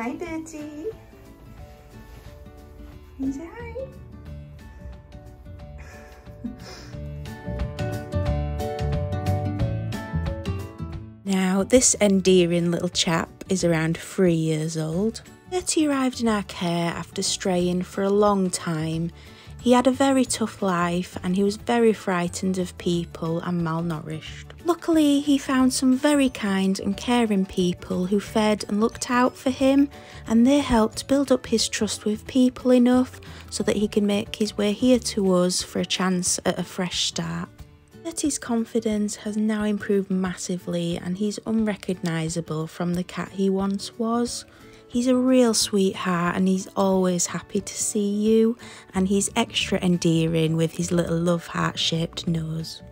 hi, Bertie. Can say hi? Now, this endearing little chap is around three years old. Bertie arrived in our care after straying for a long time. He had a very tough life and he was very frightened of people and malnourished. Luckily, he found some very kind and caring people who fed and looked out for him, and they helped build up his trust with people enough so that he can make his way here to us for a chance at a fresh start. Bertie's confidence has now improved massively and he's unrecognisable from the cat he once was. He's a real sweetheart and he's always happy to see you and he's extra endearing with his little love heart shaped nose.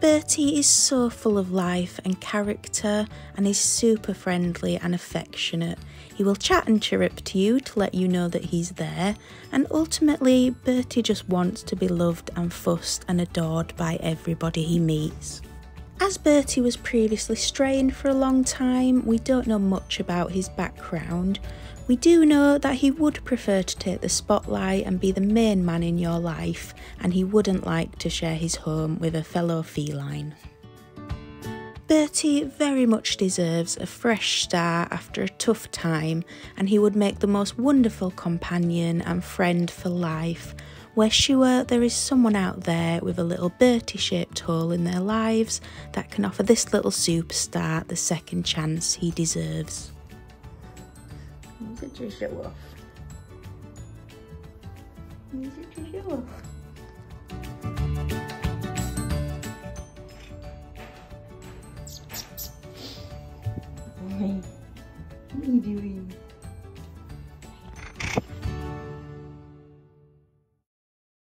Bertie is so full of life and character and is super friendly and affectionate. He will chat and chirrup to you to let you know that he's there, and ultimately, Bertie just wants to be loved and fussed and adored by everybody he meets. As Bertie was previously straying for a long time, we don't know much about his background. We do know that he would prefer to take the spotlight and be the main man in your life, and he wouldn't like to share his home with a fellow feline. Bertie very much deserves a fresh start after a tough time, and he would make the most wonderful companion and friend for life we're sure there is someone out there with a little Bertie shaped hole in their lives that can offer this little superstar the second chance he deserves. Show off. Show off. What are you doing?